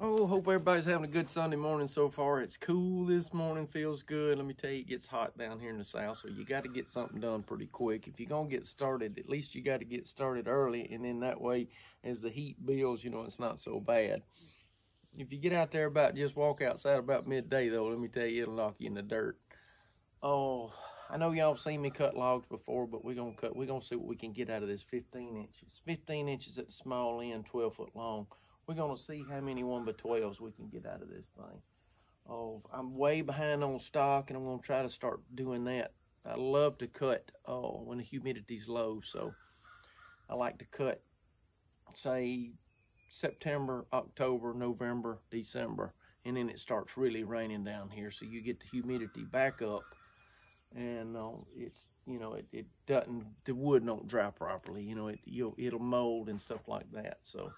Oh, hope everybody's having a good Sunday morning so far. It's cool this morning, feels good. Let me tell you, it gets hot down here in the south, so you got to get something done pretty quick. If you're going to get started, at least you got to get started early, and then that way, as the heat builds, you know, it's not so bad. If you get out there about, just walk outside about midday, though, let me tell you, it'll knock you in the dirt. Oh, I know y'all have seen me cut logs before, but we're going to cut, we're going to see what we can get out of this 15 inches. 15 inches at the small end, 12 foot long. We're going to see how many 1 by 12s we can get out of this thing. Oh, I'm way behind on stock, and I'm going to try to start doing that. I love to cut oh, when the humidity's low, so I like to cut, say, September, October, November, December, and then it starts really raining down here, so you get the humidity back up, and uh, it's you know it, it doesn't the wood don't dry properly. You know it you'll, it'll mold and stuff like that. So.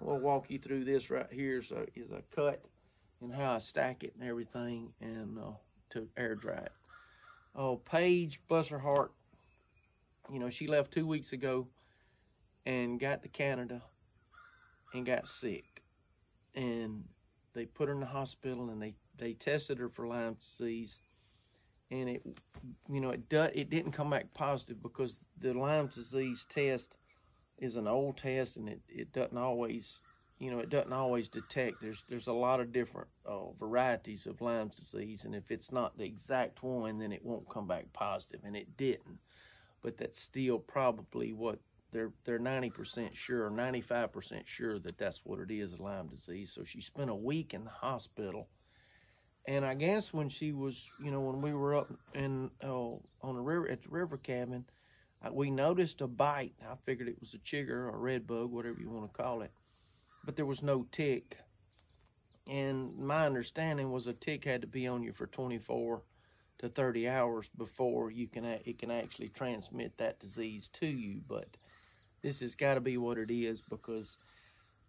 We'll walk you through this right here a, is a cut and how I stack it and everything and uh, to air dry it. Oh, Paige, bless her heart, you know, she left two weeks ago and got to Canada and got sick. And they put her in the hospital and they, they tested her for Lyme disease. And it, you know, it, do, it didn't come back positive because the Lyme disease test is an old test and it, it doesn't always you know it doesn't always detect. There's there's a lot of different uh, varieties of Lyme disease and if it's not the exact one then it won't come back positive and it didn't. But that's still probably what they're they're 90% sure or 95% sure that that's what it is Lyme disease. So she spent a week in the hospital and I guess when she was you know when we were up in uh, on the river at the river cabin we noticed a bite. I figured it was a chigger or a red bug, whatever you want to call it. But there was no tick. And my understanding was a tick had to be on you for 24 to 30 hours before you can it can actually transmit that disease to you. But this has got to be what it is because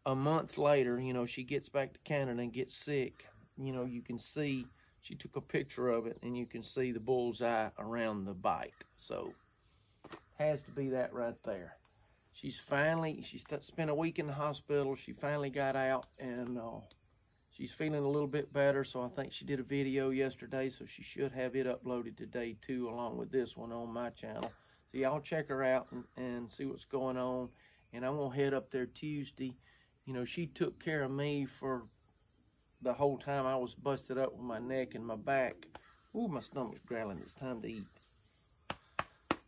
a month later, you know, she gets back to Canada and gets sick. You know, you can see she took a picture of it and you can see the bullseye around the bite. So has to be that right there. She's finally, she spent a week in the hospital. She finally got out and uh, she's feeling a little bit better. So I think she did a video yesterday. So she should have it uploaded today too, along with this one on my channel. So y'all check her out and, and see what's going on. And I'm going to head up there Tuesday. You know, she took care of me for the whole time I was busted up with my neck and my back. Ooh, my stomach's growling. It's time to eat.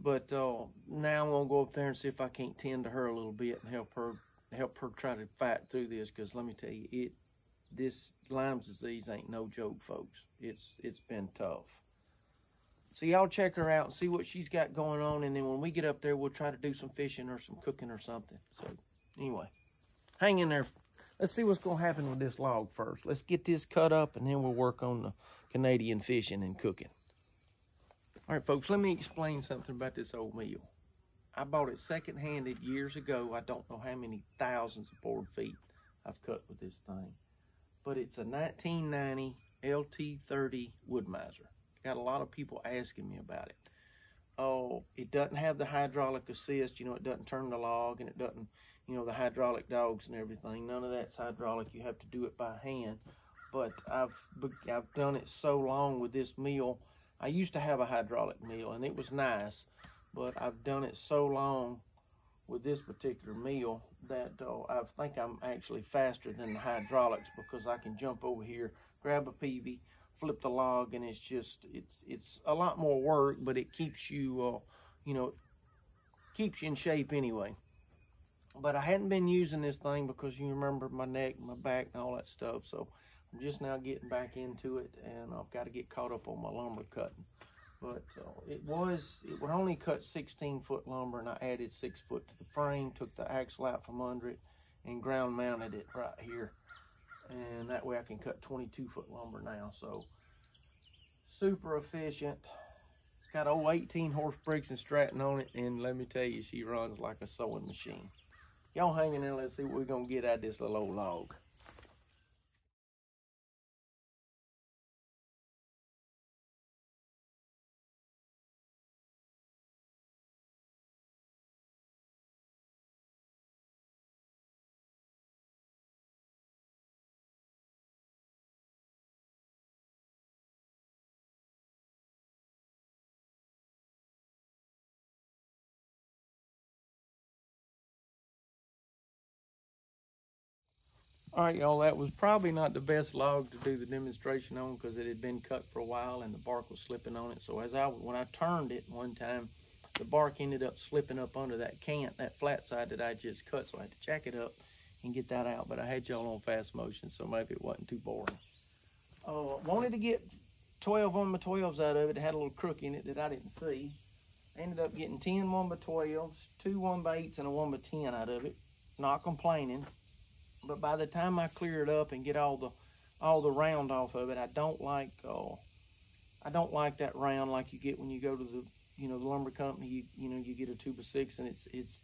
But uh, now I'm gonna go up there and see if I can't tend to her a little bit and help her help her try to fight through this. Because let me tell you, it this Lyme disease ain't no joke, folks. It's it's been tough. So y'all check her out and see what she's got going on, and then when we get up there, we'll try to do some fishing or some cooking or something. So anyway, hang in there. Let's see what's gonna happen with this log first. Let's get this cut up, and then we'll work on the Canadian fishing and cooking. All right, folks, let me explain something about this old mill. I bought it second-handed years ago. I don't know how many thousands of board feet I've cut with this thing. But it's a 1990 LT30 Wood-Mizer. Got a lot of people asking me about it. Oh, it doesn't have the hydraulic assist. You know, it doesn't turn the log and it doesn't, you know, the hydraulic dogs and everything. None of that's hydraulic. You have to do it by hand. But I've, I've done it so long with this mill I used to have a hydraulic mill and it was nice, but I've done it so long with this particular mill that uh, I think I'm actually faster than the hydraulics because I can jump over here, grab a peavey, flip the log, and it's just, it's it's a lot more work, but it keeps you, uh, you know, keeps you in shape anyway. But I hadn't been using this thing because you remember my neck, my back, and all that stuff, so I'm just now getting back into it and I've got to get caught up on my lumber cutting. But uh, it was, it would only cut 16 foot lumber and I added six foot to the frame, took the axle out from under it and ground mounted it right here. And that way I can cut 22 foot lumber now. So super efficient. It's got old 18 horse Briggs and Stratton on it. And let me tell you, she runs like a sewing machine. Y'all hanging in, let's see what we're gonna get out of this little old log. All right, y'all, that was probably not the best log to do the demonstration on because it had been cut for a while and the bark was slipping on it. So as I, when I turned it one time, the bark ended up slipping up under that cant, that flat side that I just cut. So I had to jack it up and get that out. But I had y'all on fast motion, so maybe it wasn't too boring. Uh, wanted to get 12 1 by 12s out of it. It had a little crook in it that I didn't see. ended up getting 10 1 by 12s, two 1 by 8s, and a 1 by 10 out of it. Not complaining. But by the time I clear it up and get all the all the round off of it, I don't like uh, I don't like that round like you get when you go to the you know the lumber company. You you know you get a two by six and it's it's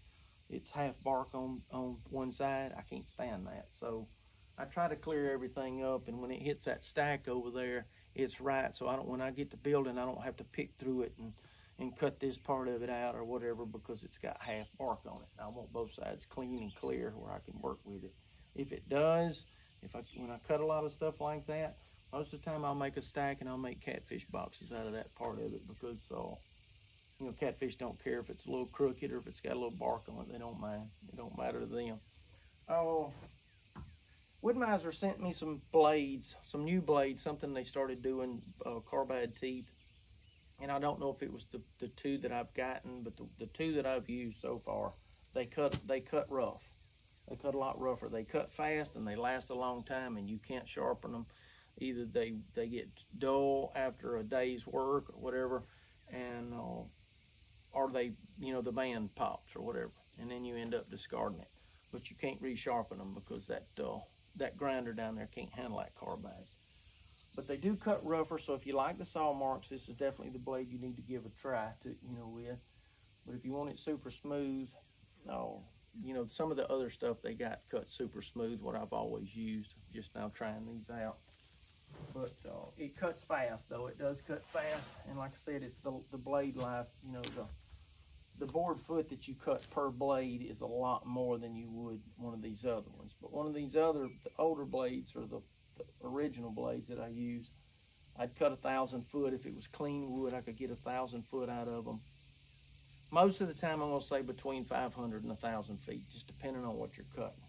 it's half bark on on one side. I can't stand that. So I try to clear everything up, and when it hits that stack over there, it's right. So I don't when I get to building, I don't have to pick through it and and cut this part of it out or whatever because it's got half bark on it. I want both sides clean and clear where I can work with it. If it does, if I when I cut a lot of stuff like that, most of the time I'll make a stack and I'll make catfish boxes out of that part of it because uh, you know catfish don't care if it's a little crooked or if it's got a little bark on it. They don't mind. It don't matter to them. Oh, Wood-Mizer sent me some blades, some new blades, something they started doing uh, carbide teeth. And I don't know if it was the, the two that I've gotten, but the, the two that I've used so far, they cut they cut rough. They cut a lot rougher. They cut fast and they last a long time and you can't sharpen them. Either they, they get dull after a day's work or whatever, and uh, or they, you know, the band pops or whatever, and then you end up discarding it. But you can't resharpen them because that uh, that grinder down there can't handle that carbide. But they do cut rougher, so if you like the saw marks, this is definitely the blade you need to give a try to, you know, with. But if you want it super smooth, no, you know, some of the other stuff they got cut super smooth, what I've always used. Just now trying these out. But uh, it cuts fast, though. It does cut fast. And like I said, it's the, the blade life, you know, the the board foot that you cut per blade is a lot more than you would one of these other ones. But one of these other, the older blades or the, the original blades that I use, I'd cut a thousand foot. If it was clean wood, I could get a thousand foot out of them most of the time, I'm going to say between 500 and 1,000 feet, just depending on what you're cutting.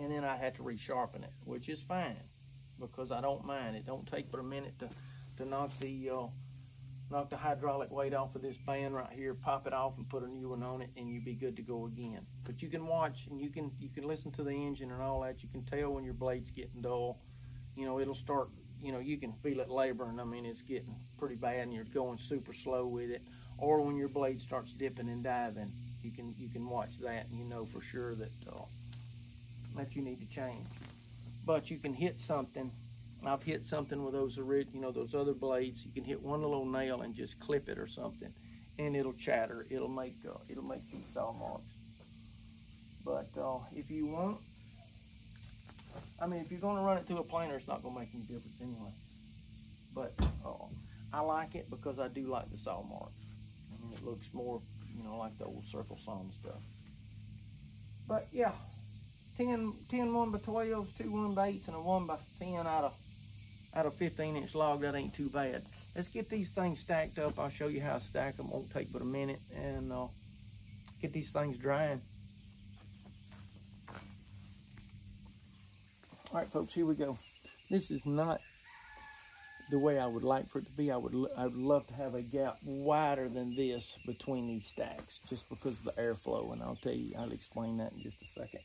And then I had to resharpen it, which is fine because I don't mind. It don't take but a minute to, to knock the uh, knock the hydraulic weight off of this band right here, pop it off and put a new one on it, and you'll be good to go again. But you can watch and you can you can listen to the engine and all that. You can tell when your blade's getting dull. You know, it'll start, you know, you can feel it laboring. I mean, it's getting pretty bad and you're going super slow with it or when your blade starts dipping and diving, you can you can watch that and you know for sure that uh, that you need to change. But you can hit something. I've hit something with those you know those other blades. You can hit one little nail and just clip it or something, and it'll chatter. It'll make uh, it'll make these saw marks. But uh, if you want, I mean, if you're going to run it through a planer, it's not going to make any difference anyway. But uh, I like it because I do like the saw marks it looks more, you know, like the old circle saw stuff. But yeah, 10, 10 1 by 12s, two 1 by 8s, and a 1 by 10 out of out of 15 inch log, that ain't too bad. Let's get these things stacked up. I'll show you how to stack them. Won't take but a minute. And uh, get these things drying. All right, folks, here we go. This is not the way I would like for it to be. I would I would love to have a gap wider than this between these stacks, just because of the airflow. And I'll tell you, I'll explain that in just a second.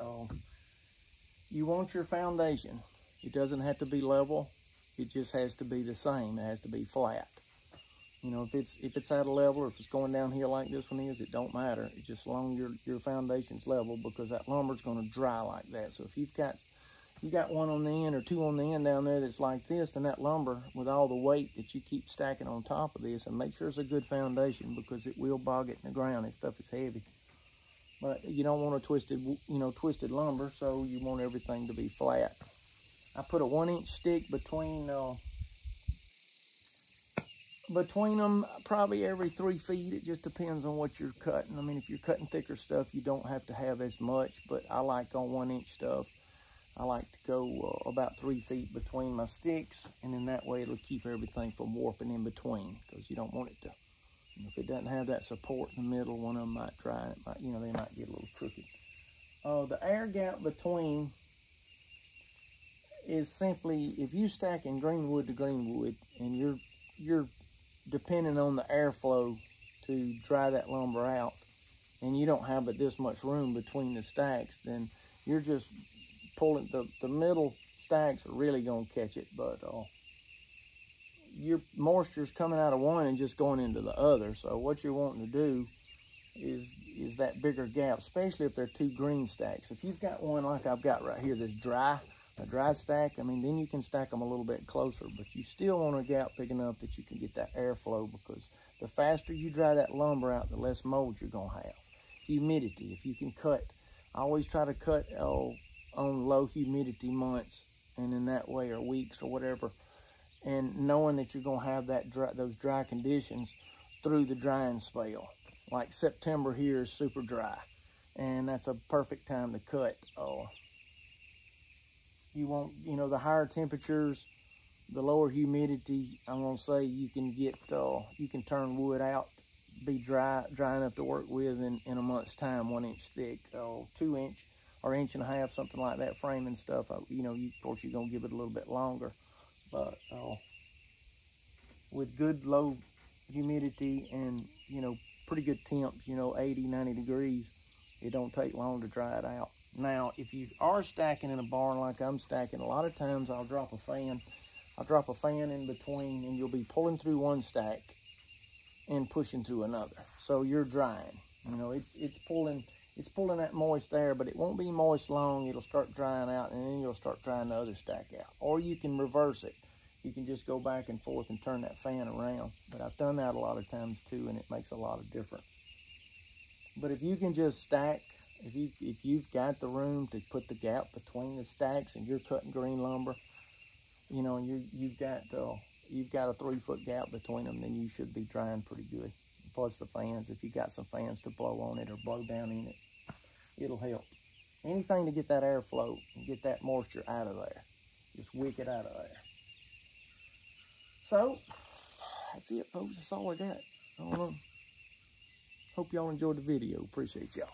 Um, you want your foundation. It doesn't have to be level. It just has to be the same. It has to be flat. You know, if it's if it's at a level, or if it's going downhill like this one is, it don't matter. It's just long your your foundation's level because that lumber's going to dry like that. So if you've got you got one on the end or two on the end down there that's like this, then that lumber with all the weight that you keep stacking on top of this, and make sure it's a good foundation because it will bog it in the ground. This stuff is heavy. But you don't want a twisted, you know, twisted lumber, so you want everything to be flat. I put a one inch stick between, uh, between them probably every three feet. It just depends on what you're cutting. I mean, if you're cutting thicker stuff, you don't have to have as much, but I like on one inch stuff I like to go uh, about three feet between my sticks, and in that way it'll keep everything from warping in between, because you don't want it to, if it doesn't have that support in the middle, one of them might try, it might, you know, they might get a little crooked. uh, the air gap between is simply if you stack in greenwood to greenwood and you're you're depending on the airflow to dry that lumber out and you don't have but this much room between the stacks then you're just pulling the the middle stacks are really going to catch it but uh, your moisture's coming out of one and just going into the other so what you're wanting to do is is that bigger gap especially if they're two green stacks if you've got one like I've got right here that's dry a dry stack, I mean, then you can stack them a little bit closer, but you still want a gap big enough that you can get that airflow because the faster you dry that lumber out, the less mold you're gonna have. Humidity, if you can cut, I always try to cut oh, on low humidity months and in that way or weeks or whatever. And knowing that you're gonna have that dry, those dry conditions through the drying spell. Like September here is super dry and that's a perfect time to cut. Oh, you want, you know, the higher temperatures, the lower humidity, I'm gonna say you can get, uh, you can turn wood out, be dry, dry enough to work with in, in a month's time, one inch thick, uh, two inch or inch and a half, something like that, framing stuff. Uh, you know, you, of course, you're gonna give it a little bit longer, but uh, with good low humidity and, you know, pretty good temps, you know, 80, 90 degrees, it don't take long to dry it out. Now, if you are stacking in a barn like I'm stacking, a lot of times I'll drop a fan. I'll drop a fan in between and you'll be pulling through one stack and pushing through another. So you're drying. You know, it's it's pulling it's pulling that moist air, but it won't be moist long. It'll start drying out and then you'll start drying the other stack out. Or you can reverse it. You can just go back and forth and turn that fan around. But I've done that a lot of times too and it makes a lot of difference. But if you can just stack if you if you've got the room to put the gap between the stacks and you're cutting green lumber, you know, you you've got uh, you've got a three foot gap between them, then you should be drying pretty good. Plus the fans, if you got some fans to blow on it or blow down in it, it'll help. Anything to get that airflow and get that moisture out of there. Just wick it out of there. So, that's it, folks. That's all I got. I Hope y'all enjoyed the video. Appreciate y'all.